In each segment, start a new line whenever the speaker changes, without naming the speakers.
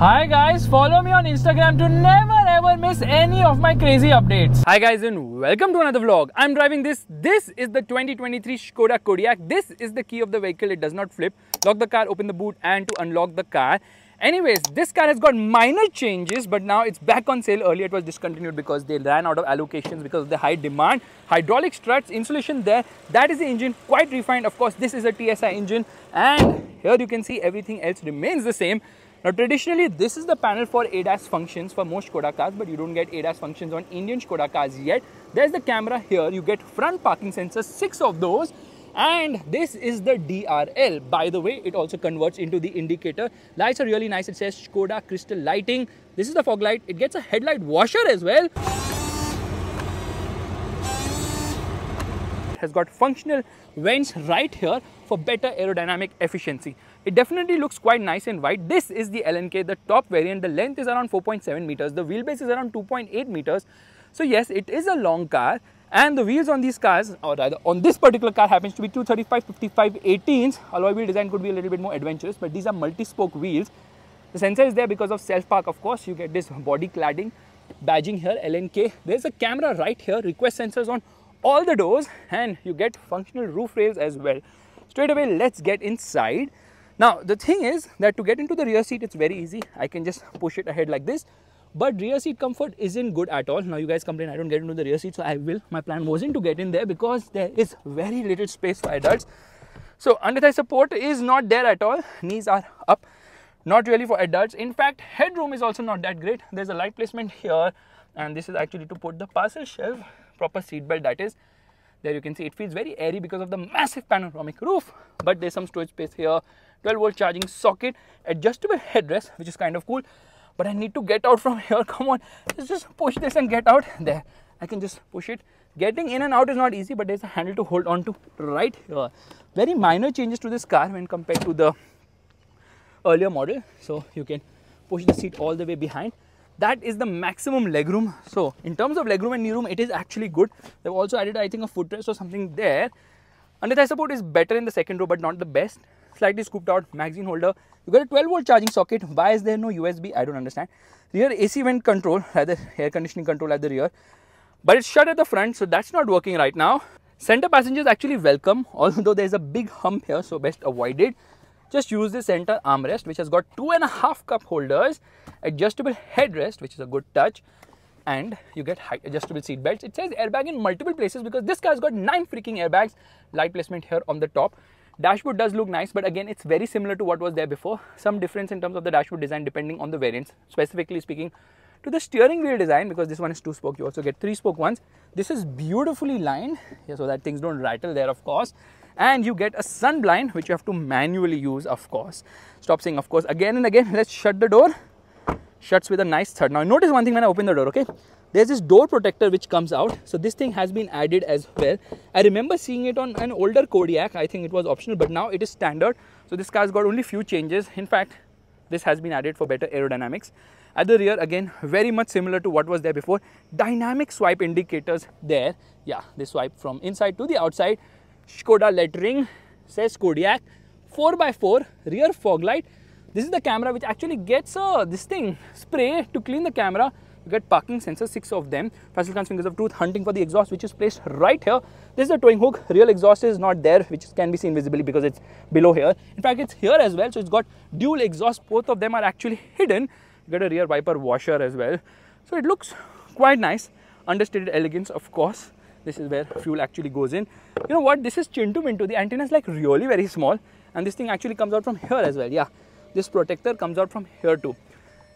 Hi guys, follow me on Instagram to never ever miss any of my crazy updates. Hi guys and welcome to another vlog. I'm driving this. This is the 2023 Skoda Kodiaq. This is the key of the vehicle. It does not flip. Lock the car, open the boot and to unlock the car. Anyways, this car has got minor changes but now it's back on sale. Earlier it was discontinued because they ran out of allocations because of the high demand. Hydraulic struts, insulation there. That is the engine, quite refined. Of course, this is a TSI engine and here you can see everything else remains the same. Now traditionally this is the panel for ADAS functions for most Skoda cars but you don't get ADAS functions on Indian Skoda cars yet. There's the camera here, you get front parking sensors, 6 of those and this is the DRL. By the way, it also converts into the indicator. Lights are really nice, it says Skoda Crystal Lighting. This is the fog light, it gets a headlight washer as well. has got functional vents right here for better aerodynamic efficiency. It definitely looks quite nice and wide. This is the L&K, the top variant. The length is around 4.7 meters. The wheelbase is around 2.8 meters. So yes, it is a long car and the wheels on these cars or rather on this particular car happens to be 235 55 18s alloy wheel design could be a little bit more adventurous but these are multi-spoke wheels the sensor is there because of self park of course you get this body cladding badging here l&k there's a camera right here request sensors on all the doors and you get functional roof rails as well straight away let's get inside now the thing is that to get into the rear seat it's very easy. I can just push it ahead like this. But rear seat comfort isn't good at all. Now you guys complain i don't get into the rear seat so i will my plan wasn't to get in there because there is very little space for adults. So under thigh support is not there at all. Knees are up. Not really for adults. In fact headroom is also not that great. There's a light placement here and this is actually to put the parcel shelf proper seat belt that is there you can see it feels very airy because of the massive panoramic roof but there's some storage space here 12 volt charging socket adjustable headrest which is kind of cool but I need to get out from here. Come on, let's just push this and get out. There, I can just push it. Getting in and out is not easy, but there's a handle to hold on to right here. Very minor changes to this car when compared to the earlier model. So you can push the seat all the way behind. That is the maximum legroom. So in terms of legroom and knee room, it is actually good. They've also added, I think, a footrest or something there. Under thigh support is better in the second row, but not the best slightly scooped out magazine holder. You got a 12 volt charging socket. Why is there no USB? I don't understand. Rear AC vent control, rather air conditioning control at the rear. But it's shut at the front, so that's not working right now. Center passengers actually welcome, although there's a big hump here, so best avoid it. Just use the center armrest, which has got two and a half cup holders, adjustable headrest, which is a good touch, and you get height adjustable seat belts. It says airbag in multiple places because this car's got nine freaking airbags. Light placement here on the top. Dashboard does look nice, but again, it's very similar to what was there before. Some difference in terms of the dashboard design depending on the variants, specifically speaking to the steering wheel design because this one is two spoke you also get three spoke ones this is beautifully lined yeah, so that things don't rattle there of course and you get a sun blind which you have to manually use of course stop saying of course again and again let's shut the door shuts with a nice thud. Now notice one thing when i open the door okay? There's this door protector which comes out. So this thing has been added as well. I remember seeing it on an older Kodiaq. i think it was optional but now it is standard. So this car's got only few changes. In fact this has been added for better aerodynamics. At the rear again very much similar to what was there before. Dynamic swipe indicators there. Yeah they swipe from inside to the outside. Skoda lettering says Kodiaq. 4x4 rear fog light this is the camera which actually gets uh, this thing spray to clean the camera you get parking sensors, six of them. Fastened fingers of truth, hunting for the exhaust, which is placed right here. This is the towing hook. Real exhaust is not there, which can be seen visibly because it's below here. In fact, it's here as well. So it's got dual exhaust. Both of them are actually hidden. You get a rear wiper washer as well. So it looks quite nice. Understated elegance, of course. This is where fuel actually goes in. You know what? This is chin to minto. The antenna is like really very small. And this thing actually comes out from here as well. Yeah, this protector comes out from here too.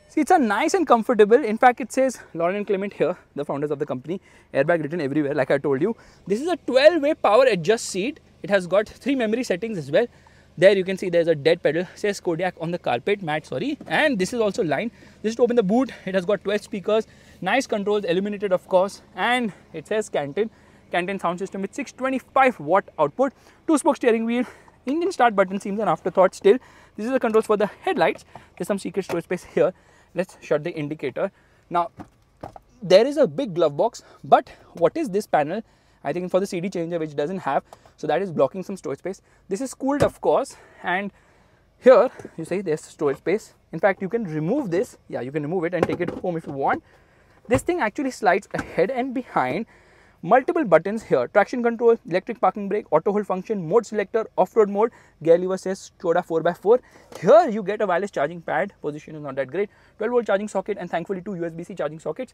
See, it's a nice and comfortable. In fact, it says Laurin and Klement here, the founders of the company. Airbag written everywhere, like I told you. This is a 12-way power adjust seat. It has got three memory settings as well. There you can see there's a dead pedal, says Kodiaq on the carpet, mat, sorry. And this is also lined. This is to open the boot. It has got 12 speakers, nice controls, illuminated of course. And it says Canton, Canton sound system with 625 watt output, two spoke steering wheel, engine start button seems an afterthought still. This is the controls for the headlights. There's some secret storage space here let's shut the indicator now there is a big glove box but what is this panel i think for the cd changer which doesn't have so that is blocking some storage space this is cooled of course and Here, you see there's storage space. In fact, you can remove this. Yeah, you can remove it and take it home if you want. This thing actually slides ahead and behind. Multiple buttons here. Traction control, electric parking brake, auto hold function, mode selector, off-road mode. Gear lever says Skoda 4x4. Here you get a wireless charging pad. Position is not that great. 12 volt charging socket and thankfully two USB-C charging sockets.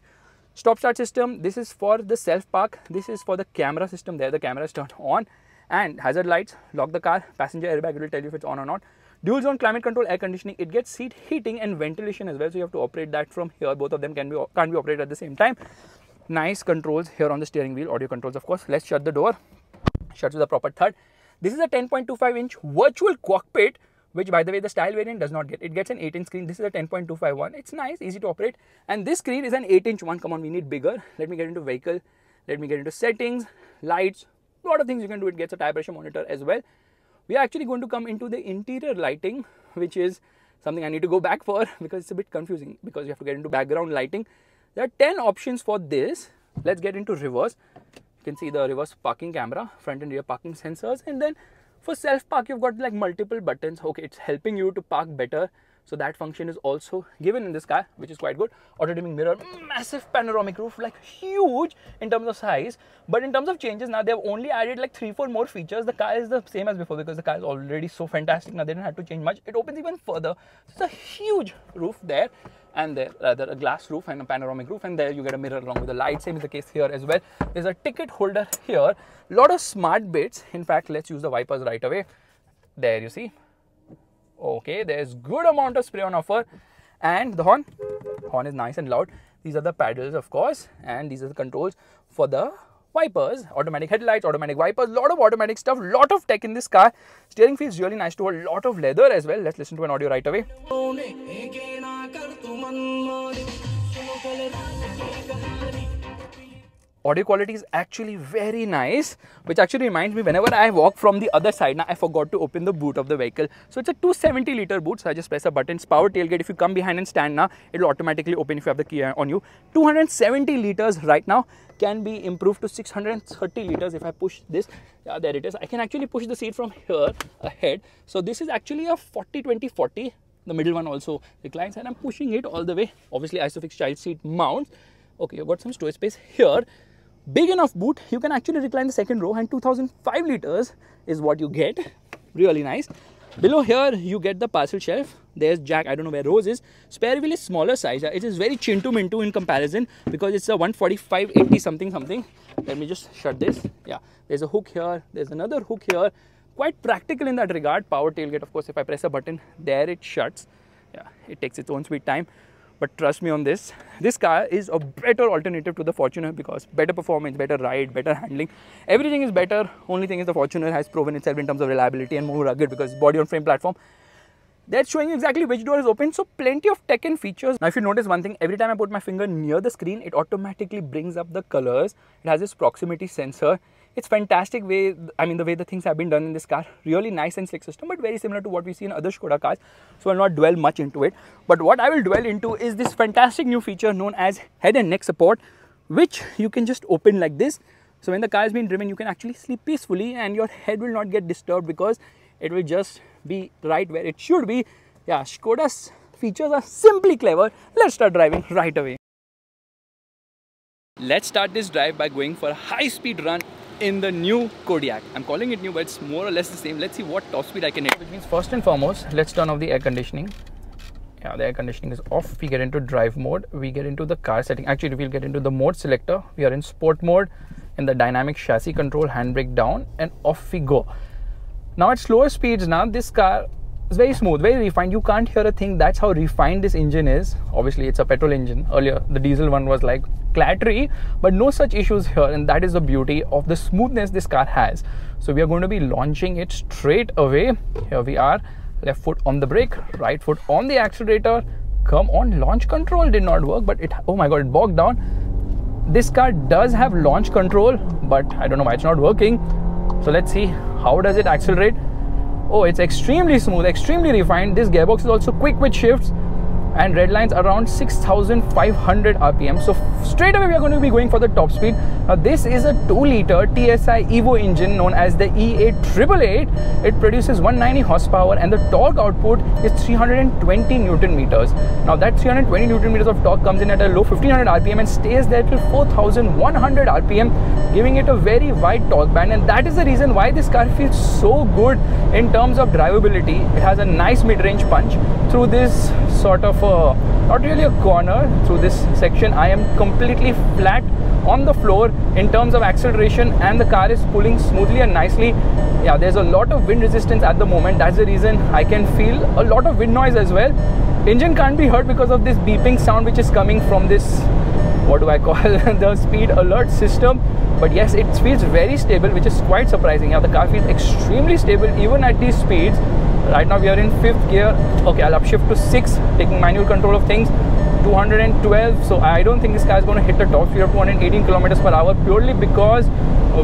Stop start system. This is for the self park. This is for the camera system. There the camera is turned on. And hazard lights. Lock the car. Passenger airbag. Will tell you if it's on or not dual zone climate control air conditioning it gets seat heating and ventilation as well so you have to operate that from here both of them can be can't be operated at the same time nice controls here on the steering wheel audio controls of course. Let's shut the door. Shut with a proper thud. This is a 10.25 inch virtual cockpit which by the way the style variant does not get. It gets an 8 inch screen. This is a 10.25 one. It's nice easy to operate. And this screen is an 8 inch one. Come on we need bigger. Let me get into vehicle. Let me get into settings lights a lot of things you can do. It gets a tire pressure monitor as well. We are actually going to come into the interior lighting which is something I need to go back for because it's a bit confusing because you have to get into background lighting. There are 10 options for this. Let's get into reverse. You can see the reverse parking camera, front and rear parking sensors and then for self park you've got like multiple buttons. Okay, it's helping you to park better so that function is also given in this car, which is quite good. Auto dimming mirror, massive panoramic roof, like huge in terms of size. But in terms of changes, now they've only added like three, four more features. The car is the same as before because the car is already so fantastic. Now they didn't have to change much. It opens even further. So it's a huge roof there and there rather a glass roof and a panoramic roof and there you get a mirror along with the light same is the case here as well there's a ticket holder here lot of smart bits in fact let's use the wipers right away there you see okay there's good amount of spray on offer and the horn horn is nice and loud these are the paddles of course and these are the controls for the wipers automatic headlights automatic wipers lot of automatic stuff lot of tech in this car steering feels really nice to a lot of leather as well let's listen to an audio right away audio quality is actually very nice which actually reminds me whenever I walk from the other side now I forgot to open the boot of the vehicle. So it's a 270 liter boot so I just press a button it's power tailgate. If you come behind and stand now it will automatically open if you have the key on you. 270 liters right now can be improved to 630 liters if I push this. Yeah there it is. I can actually push the seat from here ahead. So this is actually a 40 20 40 the middle one also reclines and I'm pushing it all the way. Obviously isofix child seat mounts. Okay you've got some storage space here big enough boot you can actually recline the second row and 2005 liters is what you get. Really nice. Below here you get the parcel shelf. There's jack i don't know where rose is. Spare wheel is smaller size. It is very chintu mintu in comparison because it's a 145 80 something something. Let me just shut this. Yeah there's a hook here. There's another hook here. Quite practical in that regard. Power tailgate of course if i press a button there it shuts. Yeah it takes its own sweet time but trust me on this, this car is a better alternative to the Fortuner because better performance, better ride, better handling. Everything is better. Only thing is the Fortuner has proven itself in terms of reliability and more rugged because body on frame platform. That's showing exactly which door is open. So plenty of tech and features. Now if you notice one thing, every time I put my finger near the screen, it automatically brings up the colors. It has this proximity sensor it's fantastic way i mean the way the things have been done in this car. Really nice and slick system but very similar to what we see in other skoda cars. So i'll not dwell much into it. But what i will dwell into is this fantastic new feature known as head and neck support which you can just open like this. So when the car is being driven you can actually sleep peacefully and your head will not get disturbed because it will just be right where it should be. Yeah skoda's features are simply clever. Let's start driving right away. Let's start this drive by going for a high speed run in the new Kodiaq. I'm calling it new, but it's more or less the same. Let's see what top speed I can hit. Which means first and foremost, let's turn off the air conditioning. Yeah, the air conditioning is off. We get into drive mode. We get into the car setting. Actually, we'll get into the mode selector. We are in sport mode. In the dynamic chassis control, handbrake down, and off we go. Now at slower speeds, now this car is very smooth, very refined. You can't hear a thing. That's how refined this engine is. Obviously, it's a petrol engine. Earlier, the diesel one was like clattery but no such issues here and that is the beauty of the smoothness this car has so we are going to be launching it straight away here we are left foot on the brake right foot on the accelerator come on launch control did not work but it oh my god it bogged down this car does have launch control but i don't know why it's not working so let's see how does it accelerate oh it's extremely smooth extremely refined. This gearbox is also quick with shifts and red lines around 6500 rpm so straight away we are going to be going for the top speed. Now this is a 2 liter tsi evo engine known as the e888 it produces 190 horsepower and the torque output is 320 newton meters. Now that 320 newton meters of torque comes in at a low 1500 rpm and stays there till 4100 rpm giving it a very wide torque band. And that is the reason why this car feels so good in terms of drivability. It has a nice mid-range punch. Through this sort of a, not really a corner through this section. I am completely flat on the floor in terms of acceleration and the car is pulling smoothly and nicely. Yeah there's a lot of wind resistance at the moment. That's the reason I can feel a lot of wind noise as well. Engine can't be heard because of this beeping sound which is coming from this what do I call the speed alert system. But yes it feels very stable which is quite surprising. Yeah the car feels extremely stable even at these speeds right now we are in fifth gear. Okay i'll upshift to six taking manual control of things. 212 so i don't think this car is going to hit the top speed of 218 kilometers per hour purely because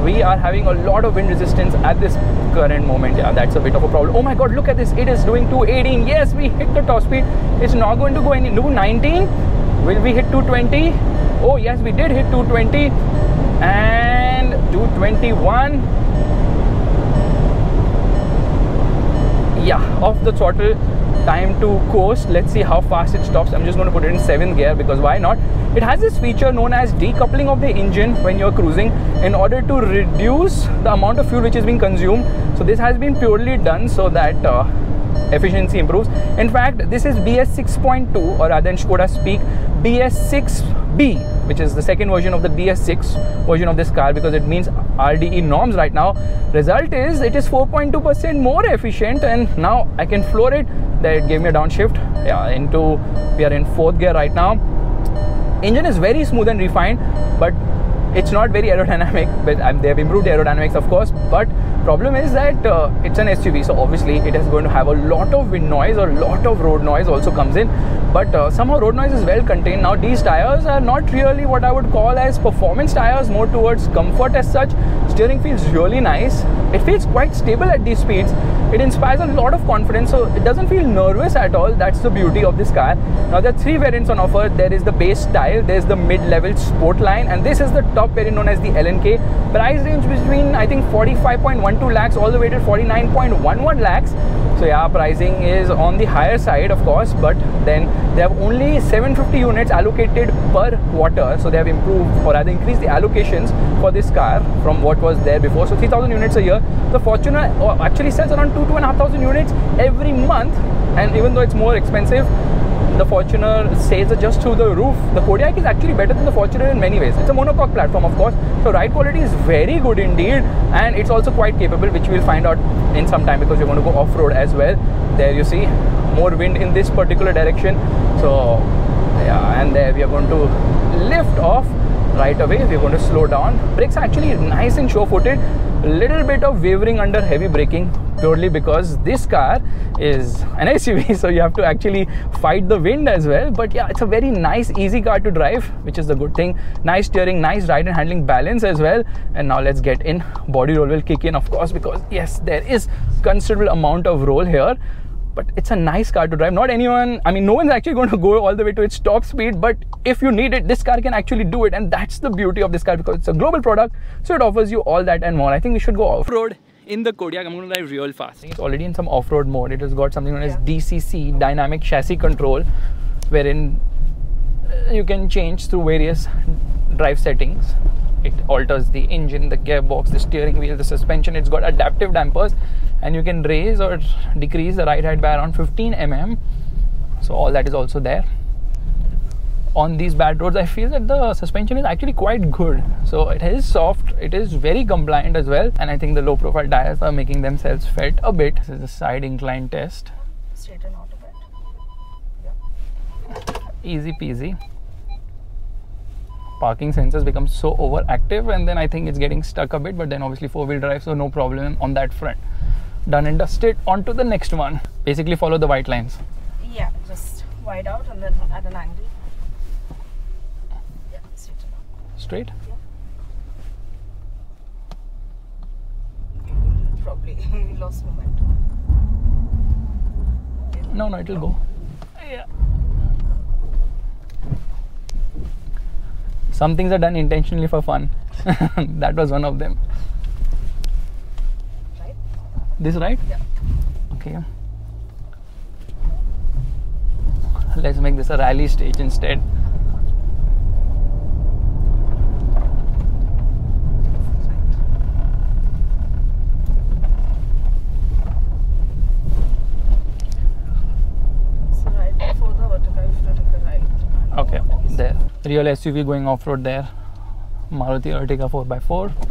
we are having a lot of wind resistance at this current moment. Yeah that's a bit of a problem. Oh my god look at this. It is doing 218 yes we hit the top speed. It's not going to go any 219 will we hit 220 oh yes we did hit 220 and 221 yeah off the throttle time to coast let's see how fast it stops. I'm just going to put it in seventh gear because why not? It has this feature known as decoupling of the engine when you're cruising in order to reduce the amount of fuel which is being consumed. So this has been purely done so that uh, efficiency improves. In fact this is bs 6.2 or rather in skoda speak bs 6b which is the second version of the BS6 version of this car because it means RDE norms right now. Result is it is 4.2% more efficient and now I can floor it. That it gave me a downshift. Yeah, into we are in fourth gear right now. Engine is very smooth and refined, but it's not very aerodynamic but um, they have improved aerodynamics of course but problem is that uh, it's an SUV so obviously it is going to have a lot of wind noise or a lot of road noise also comes in but uh, somehow road noise is well contained. Now these tires are not really what I would call as performance tires more towards comfort as such steering feels really nice. It feels quite stable at these speeds. It inspires a lot of confidence so it doesn't feel nervous at all. That's the beauty of this car. Now there are three variants on offer. There is the base style there's the mid-level sport line and this is the top variant known as the L&K price range between I think 45.12 lakhs all the way to 49.11 lakhs. So yeah pricing is on the higher side of course but then they have only 750 units allocated per quarter. So they have improved or rather increased the allocations for this car from what was there before so 3000 units a year the Fortuner uh, actually sells around 2 2,500 units every month and even though it's more expensive the Fortuner sales are just through the roof. The Kodiaq is actually better than the Fortuner in many ways. It's a monocoque platform, of course, so ride quality is very good indeed, and it's also quite capable, which we'll find out in some time because we're going to go off-road as well. There you see more wind in this particular direction. So yeah, and there we are going to lift off right away. We're going to slow down. Brakes are actually nice and sure-footed. A little bit of wavering under heavy braking purely because this car is an SUV so you have to actually fight the wind as well but yeah it's a very nice easy car to drive which is the good thing nice steering nice ride and handling balance as well and now let's get in body roll will kick in of course because yes there is considerable amount of roll here but it's a nice car to drive not anyone i mean no one's actually going to go all the way to its top speed but if you need it this car can actually do it and that's the beauty of this car because it's a global product so it offers you all that and more i think we should go off-road in the Kodiaq, I'm going to drive real fast. It's already in some off-road mode. It has got something known as DCC, Dynamic Chassis Control, wherein uh, you can change through various drive settings. It alters the engine, the gearbox, the steering wheel, the suspension. It's got adaptive dampers, and you can raise or decrease the ride height by around 15 mm. So all that is also there on these bad roads, I feel that the suspension is actually quite good. So it is soft, it is very compliant as well, and I think the low profile tires are making themselves felt a bit. This is a side incline test.
Straighten out a bit.
Yeah. Easy peasy. Parking sensors become so overactive, and then I think it's getting stuck a bit, but then obviously four wheel drive, so no problem on that front done and dusted onto the next one. Basically follow the white lines.
Yeah just wide out and then at an angle.
Yeah straight straight?
Yeah. probably lost momentum.
No no it'll go. Yeah. Some things are done intentionally for fun. That was one of them. This right?
Yeah.
Okay. Let's make this a rally stage instead.
So the vertical, you have to take a right. and
Okay, there. Real SUV going off road there. Maruti Ertiga 4x4.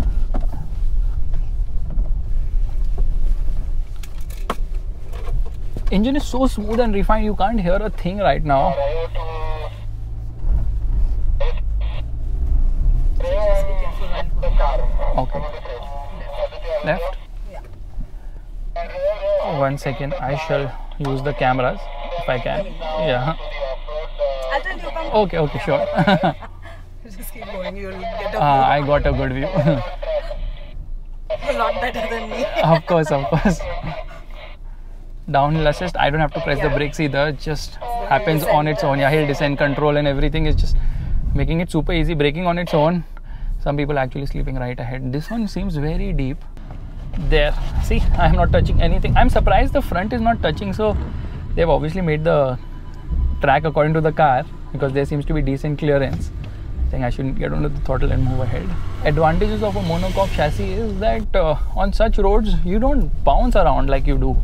Engine is so smooth and refined, you can't hear a thing right now.
So just be careful while going down.
Okay,
Left.
One second, I shall use the cameras if I can. Yeah.
I'll tell you. Come.
Okay, okay, sure.
Just keep going. You'll get a
Ah, I got a good view.
a lot better than me.
of course, of course. Downhill assist, I don't have to press the brakes either. It just happens on its own. Yeah, hill descent control and everything is just making it super easy. Braking on its own. Some people actually sleeping right ahead. This one seems very deep. There. See, I'm not touching anything. I'm surprised the front is not touching. So they've obviously made the track according to the car because there seems to be decent clearance. I think I shouldn't get onto the throttle and move ahead. Advantages of a monocoque chassis is that uh, on such roads you don't bounce around like you do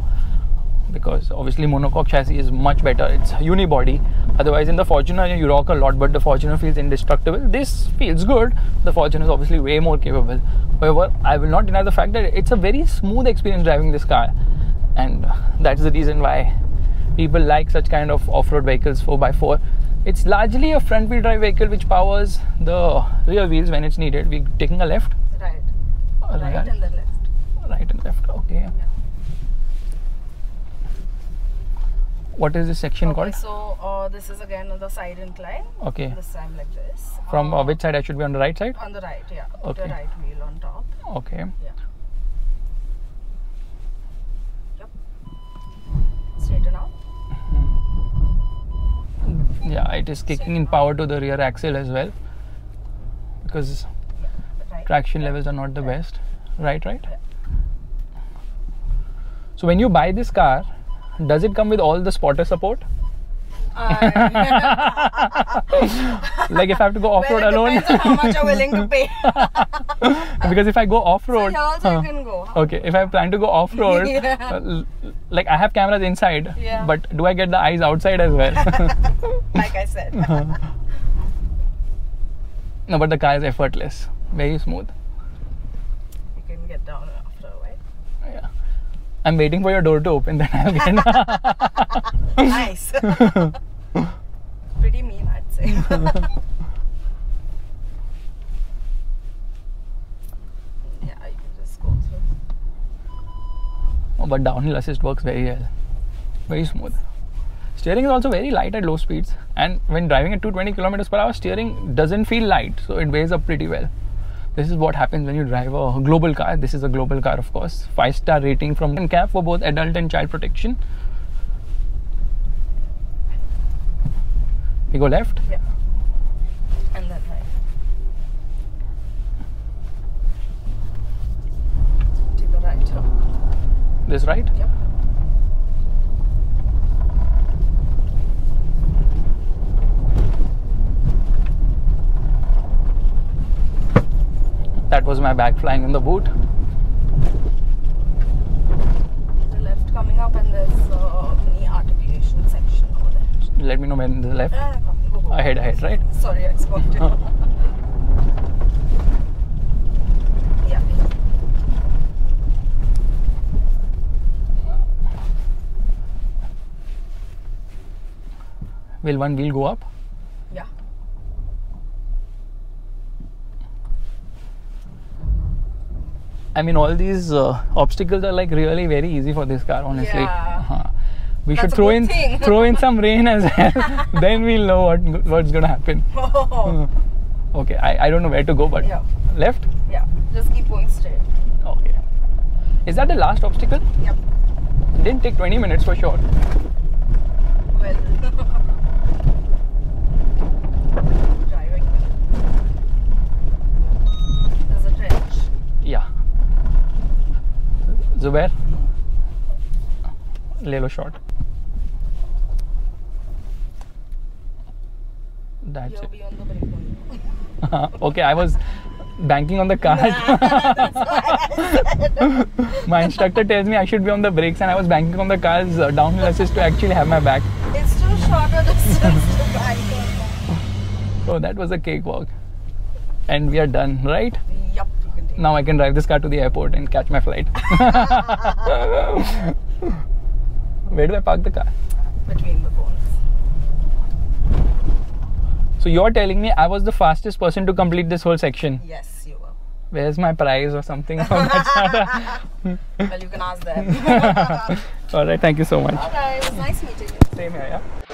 because obviously monocoque chassis is much better. It's unibody. Otherwise, in the Fortuner you rock a lot, but the Fortuner feels indestructible. This feels good. The Fortuner is obviously way more capable. However, I will not deny the fact that it's a very smooth experience driving this car, and that's the reason why people like such kind of off-road vehicles 4x4 it's largely a front wheel drive vehicle which powers the rear wheels when it's needed we're taking a left
Right.
Uh,
Right
right.
and then left.
right and left okay what is this section
Okay,
called
so uh, this is again the side incline.
okay
This time like this.
from
Uh,
uh, which side i should be on the right side
On the right, yeah. Put
Okay.
the right wheel on top.
okay
Yeah. Yep. Straighten out.
yeah it is kicking in power to the rear axle as well because
Right.
traction
left,
levels are not the
left.
best right right
Yeah.
so when you buy this car does it come with all the spotter support like if i have to go off-road
well,
alone
how much you're willing to pay.
because if i go
also
huh,
can go.
okay if i plan to go off-road
Yeah.
uh, like i have cameras inside
Yeah.
but do i get the eyes outside as well
Like I said.
no but the car is effortless very smooth
you can get down after a while.
yeah i'm waiting for your door to open then i'll get in.
Nice. Pretty mean, I'd say. yeah, you can just go through.
Oh, but downhill assist works very well very smooth steering is also very light at low speeds and when driving at 220 kilometers per hour steering doesn't feel light so it weighs up pretty well this is what happens when you drive a global car this is a global car of course five star rating from NCAP for both adult and child protection we go left
Yeah. And then right. Take a right here.
this right
Yep.
That was my back flying in the boot
The left coming up and there's a mini articulation section over there.
let me know when the left
go, go.
ahead ahead right
Sorry, I spotted.
Oh.
yeah.
will one wheel go up
Yeah.
I mean, all these uh, obstacles are like really very easy for this car, honestly.
Yeah.
Uh-huh. We
That's
should throw in
thing.
throw in some rain as well. then we'll know what what's gonna happen.
Oh.
Okay, I, I don't know where to go, but
Yeah.
left.
yeah. Just keep going straight.
Okay. Is that the last obstacle?
Yep.
Didn't take 20 minutes for sure.
Well.
Zubair, ले लो shot. That's it.
be on the brake only.
okay, I was banking on the car. my instructor tells me I should be on the brakes, and I was banking on the car's uh, downhill assist to actually have my back.
It's too short shorter distance to bike on
So that was a cakewalk. And we are done, right?
that. Yup, you can take
Now I can drive this car to the airport and catch my flight. Where do I park the car?
between the bones.
So you're telling me I was the fastest person to complete this whole section.
Yes, you were.
Where's my prize or something? of that sort?
Well, you can ask them.
All right, thank you so much.
Alright, it was nice meeting you.
Same here, yeah.